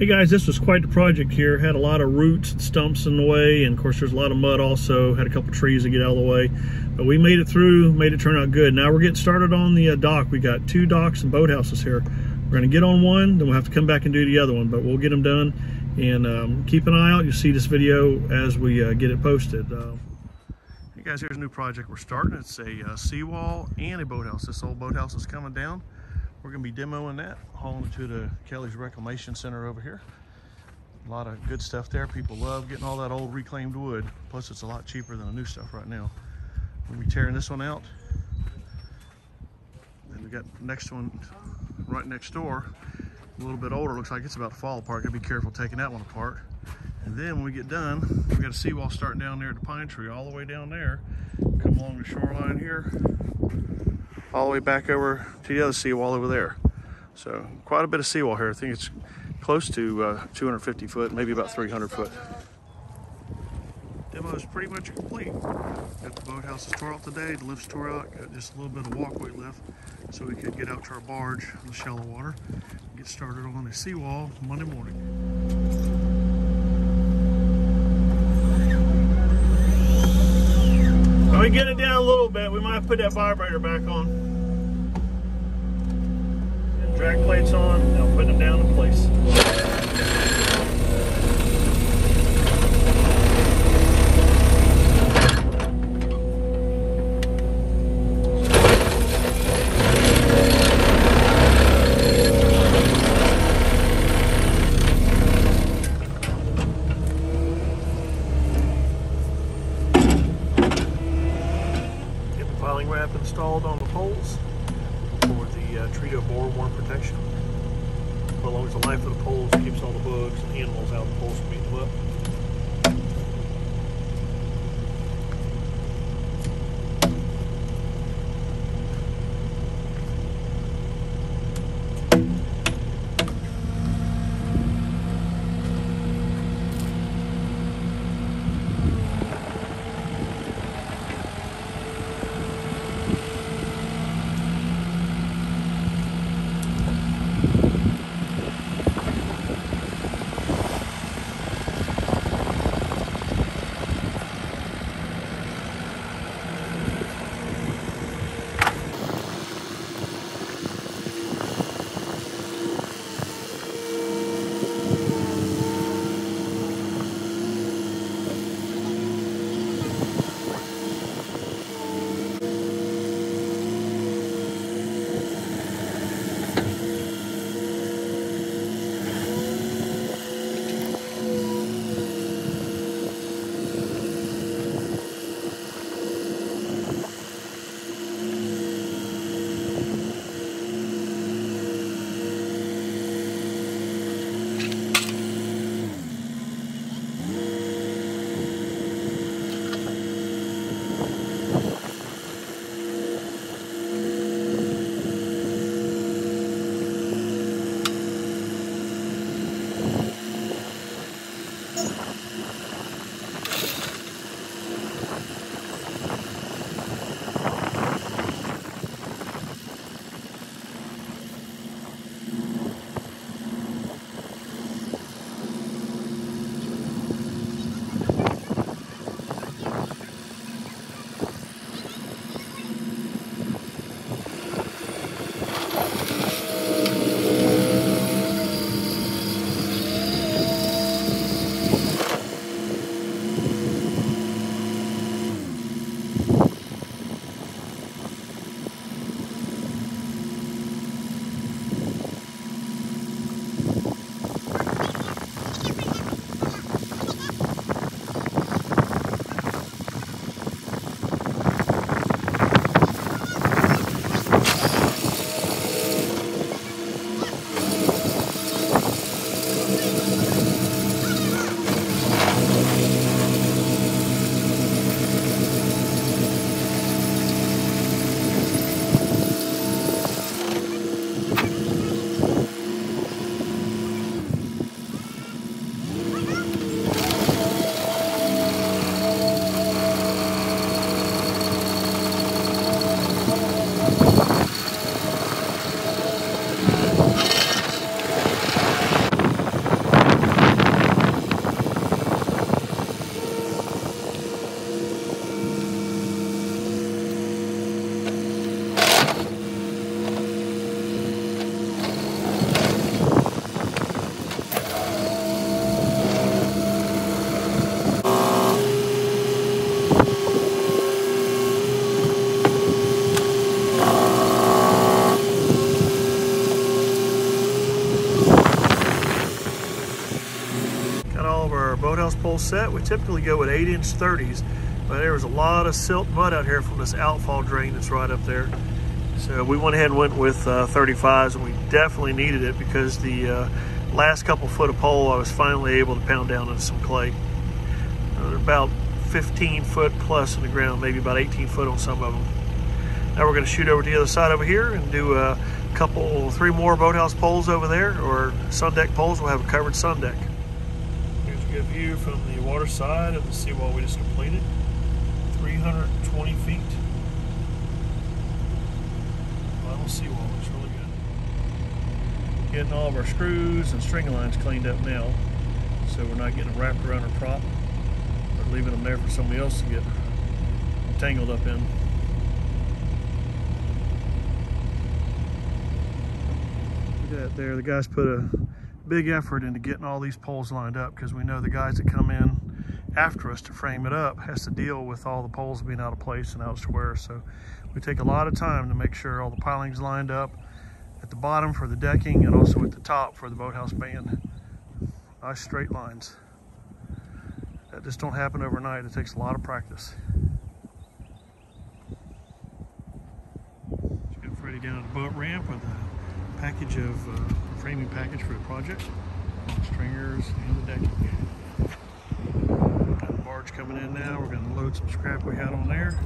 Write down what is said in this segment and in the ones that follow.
Hey guys, this was quite the project here. Had a lot of roots and stumps in the way, and of course there's a lot of mud also. Had a couple trees to get out of the way, but we made it through, made it turn out good. Now we're getting started on the uh, dock. We got two docks and boathouses here. We're gonna get on one, then we'll have to come back and do the other one, but we'll get them done. And um, keep an eye out. You'll see this video as we uh, get it posted. Uh, hey guys, here's a new project we're starting. It's a uh, seawall and a boathouse. This old boathouse is coming down. We're gonna be demoing that, hauling it to the Kelly's Reclamation Center over here. A lot of good stuff there. People love getting all that old reclaimed wood. Plus it's a lot cheaper than the new stuff right now. We'll be tearing this one out. And we got next one right next door. A little bit older, looks like it's about to fall apart. Gotta be careful taking that one apart. And then when we get done, we got a seawall starting down there at the pine tree, all the way down there. Come along the shoreline here, all the way back over to the other seawall over there. So quite a bit of seawall here. I think it's close to uh, 250 foot, maybe about 300 foot. Demo is pretty much complete. Got the boathouse is tore out today, the lift's tore out, got just a little bit of walkway left so we could get out to our barge in the shallow water and get started on the seawall Monday morning. Little bit, we might put that vibrator back on. Drag plates on, now put them down in place. Uh, Teredo bore worm protection. For as long as the life of the poles keeps all the bugs and animals out of the poles from eating them up. Pole set. We typically go with 8 inch 30s, but there was a lot of silt mud out here from this outfall drain that's right up there. So we went ahead and went with uh, 35s and we definitely needed it because the uh, last couple foot of pole I was finally able to pound down into some clay. Uh, about 15 foot plus in the ground, maybe about 18 foot on some of them. Now we're going to shoot over to the other side over here and do a couple, three more boathouse poles over there, or sun deck poles. We'll have a covered sun deck. View from the water side of the seawall we just completed. 320 feet. Final seawall looks really good. Getting all of our screws and string lines cleaned up now, so we're not getting wrapped around our prop or leaving them there for somebody else to get tangled up in. Look at that there. The guys put a big effort into getting all these poles lined up because we know the guys that come in after us to frame it up has to deal with all the poles being out of place and square. So we take a lot of time to make sure all the pilings lined up at the bottom for the decking and also at the top for the boathouse band. Nice straight lines. That just don't happen overnight. It takes a lot of practice. Let's Freddie down the boat ramp with a package of uh, framing package for the project. Stringers and the decking. Got the barge coming in now. We're going to load some scrap we had on there.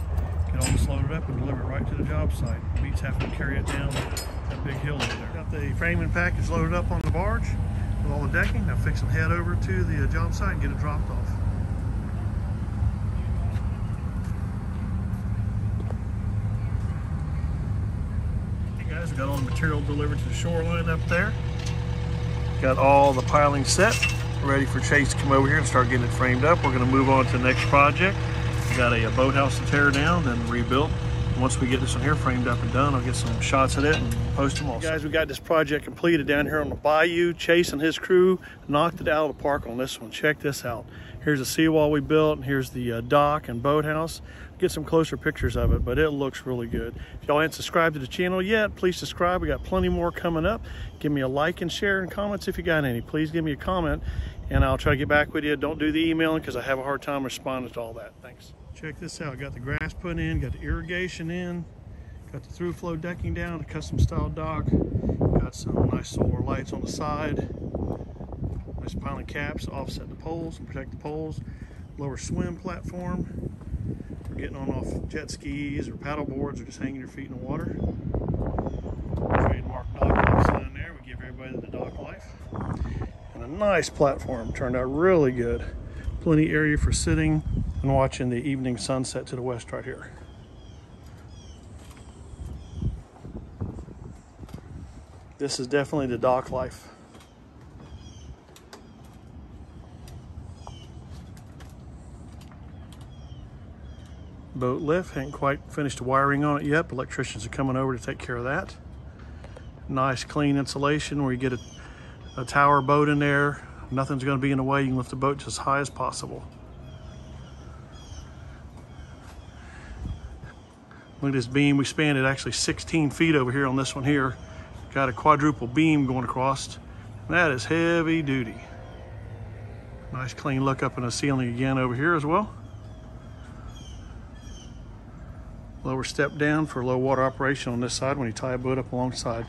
Get all this loaded up and deliver it right to the job site. Beats having to carry it down that big hill over there. Got the framing package loaded up on the barge with all the decking. Now fix them head over to the job site and get it dropped off. We got all the material delivered to the shoreline up there. Got all the piling set, ready for Chase to come over here and start getting it framed up. We're gonna move on to the next project. We got a, a boathouse to tear down, then rebuild. Once we get this one here framed up and done, I'll get some shots of it and post them also. Guys, we got this project completed down here on the bayou. Chase and his crew knocked it out of the park on this one. Check this out. Here's the seawall we built, and here's the uh, dock and boathouse. Get some closer pictures of it, but it looks really good. If y'all ain't subscribed to the channel yet, please subscribe. We got plenty more coming up. Give me a like and share and comments if you got any. Please give me a comment, and I'll try to get back with you. Don't do the emailing because I have a hard time responding to all that. Thanks. Check this out. Got the grass put in, got the irrigation in, got the ThruFlow decking down, a custom style dock, got some nice solar lights on the side, Nice piling caps offset the poles and protect the poles. Lower swim platform for getting on off jet skis or paddle boards or just hanging your feet in the water. Trademark dock life sign there. We give everybody the dock life. And a nice platform. Turned out really good. Plenty area for sitting and watching the evening sunset to the west right here. This is definitely the dock life. Boat lift. Ain't quite finished wiring on it yet, but electricians are coming over to take care of that. Nice clean insulation where you get a, a tower boat in there. Nothing's gonna be in the way. You can lift the boat just as high as possible. Look at this beam. We spanned it actually 16 feet over here on this one here. Got a quadruple beam going across. That is heavy duty. Nice clean look up in the ceiling again over here as well. Lower step down for low water operation on this side when you tie a boat up alongside.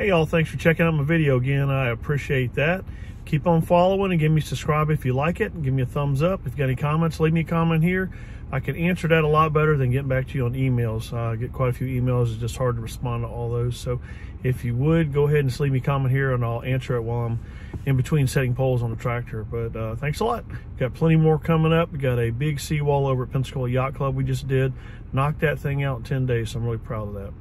Hey y'all, thanks for checking out my video again. I appreciate that. Keep on following and give me subscribe if you like it. Give me a thumbs up. If you got any comments, leave me a comment here. I can answer that a lot better than getting back to you on emails. Uh, I get quite a few emails. It's just hard to respond to all those. So if you would, go ahead and leave me a comment here and I'll answer it while I'm in between setting poles on the tractor. But uh, thanks a lot. Got plenty more coming up. We got a big seawall over at Pensacola Yacht Club we just did. Knocked that thing out in 10 days, so I'm really proud of that.